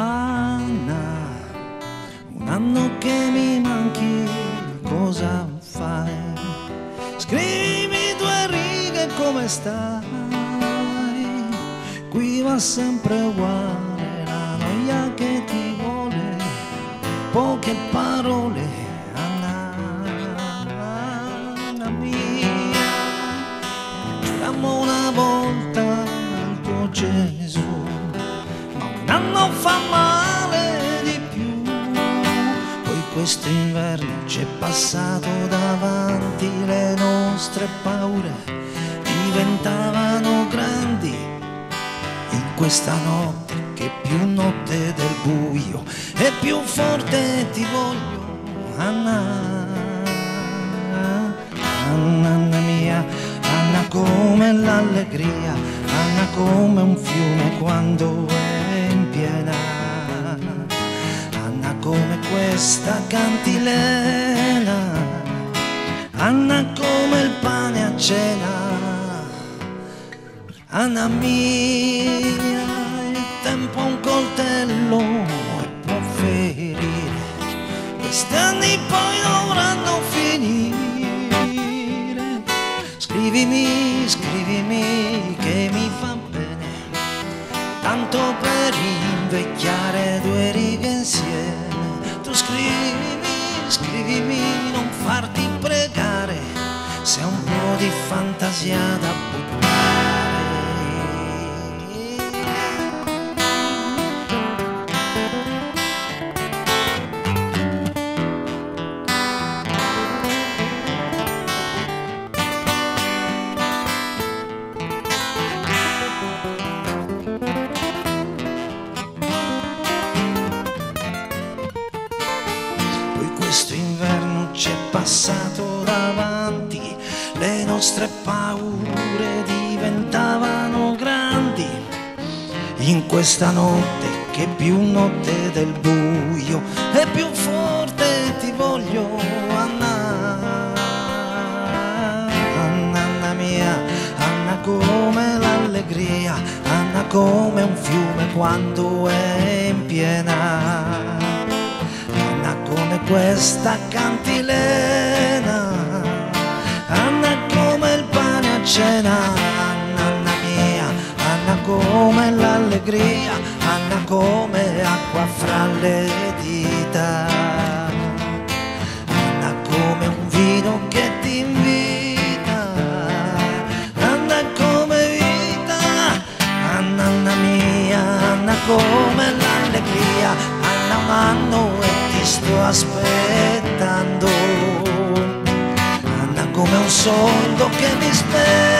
Anna, un anno che mi manchi, cosa fai? Scrivi due righe come stai, qui va sempre uguale la noia che ti vuole, poche parole, Gesù ma un anno fa male di più. Poi questo inverno ci è passato davanti, le nostre paure diventavano grandi. In questa notte che più notte del buio e più forte ti voglio, Anna. Anna, mia, Anna come l'allegria, come un fiume quando è in piena, Anna come questa cantilena, Anna come il pane a cena, Anna mia, il tempo è un coltello e può ferire, questi anni poi scrivimi, non farti pregare, se un po' di fantasia da buttare. Questo inverno ci è passato davanti, le nostre paure diventavano grandi. In questa notte che è più notte del buio e più forte ti voglio Anna. Anna, mia, Anna come l'allegria, Anna come un fiume quando è in piena. Questa cantilena, Anna come il pane a cena, Anna, Anna mia, Anna come l'allegria, Anna come acqua fra le dita, Anna come un vino che ti invita, Anna come vita, Anna, Anna mia, Anna come l'allegria, Anna un anno ti sto aspettando, Anna come un soldo che mi spera.